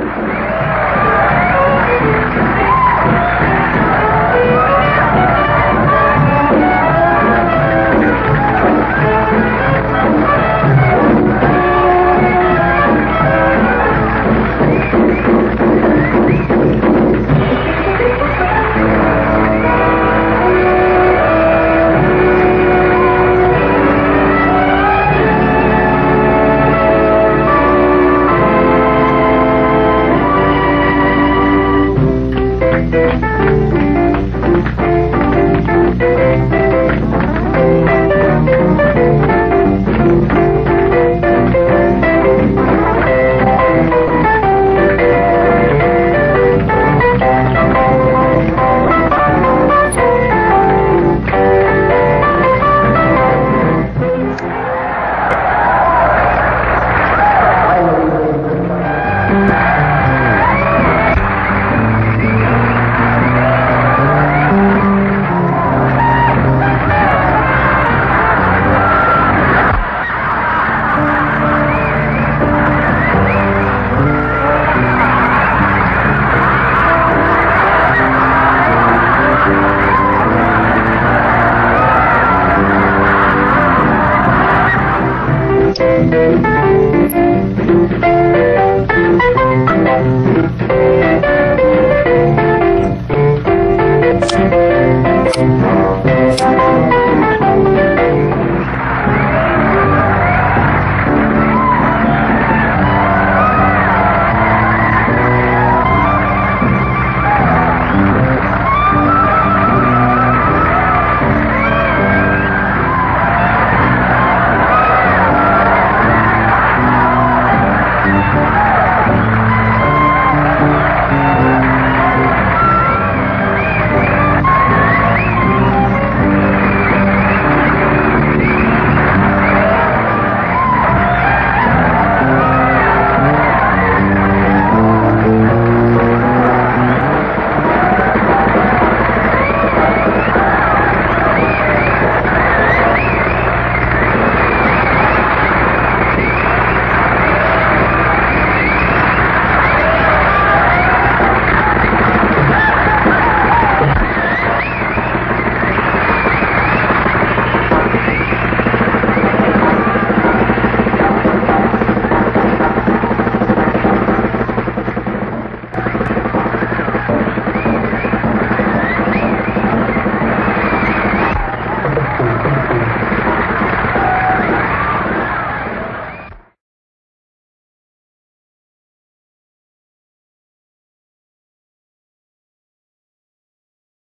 Thank you. Thank you. Gracias.